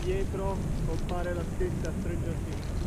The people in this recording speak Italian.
Vado indietro compare la stessa Stranger.